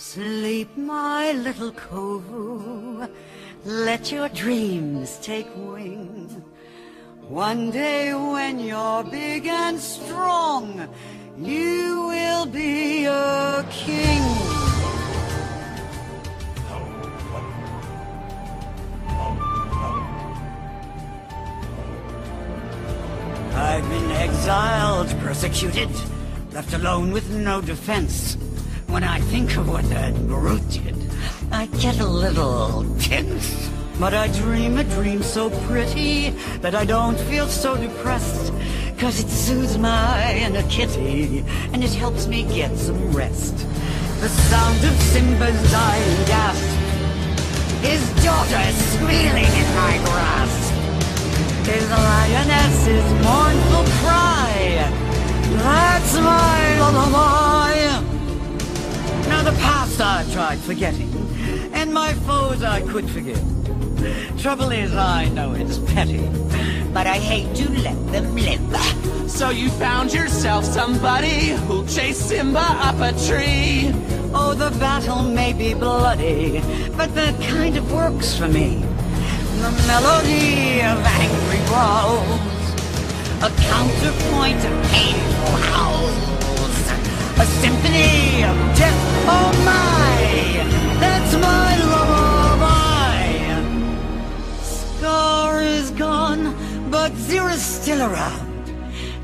Sleep, my little Kovu. Let your dreams take wing. One day when you're big and strong, you will be a king. I've been exiled, persecuted, left alone with no defense. When I think of what that brute did, I get a little tense. But I dream a dream so pretty that I don't feel so depressed. Cause it soothes my inner kitty and it helps me get some rest. The sound of Simba's dying gasp. His daughter squealing in my grasp. His lioness's mournful cry. That's my lullaby. The past I tried forgetting, and my foes I could forgive. Trouble is, I know it's petty, but I hate to let them live. So you found yourself somebody who'll chase Simba up a tree. Oh, the battle may be bloody, but that kind of works for me. The melody of angry brawls, a counterpoint of painful howls, Zira's still around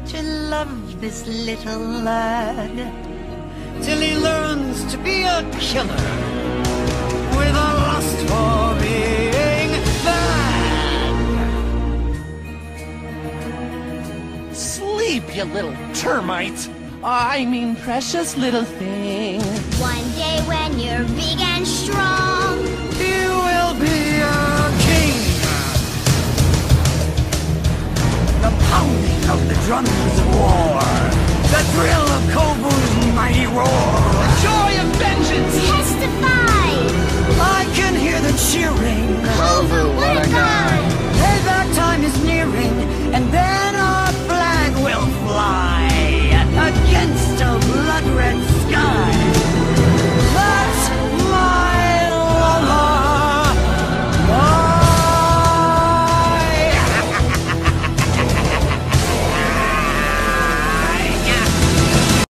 to love this little lad till he learns to be a killer with a lust for being bad. Sleep, you little termite. I mean, precious little thing. One day when you're big and strong, pounding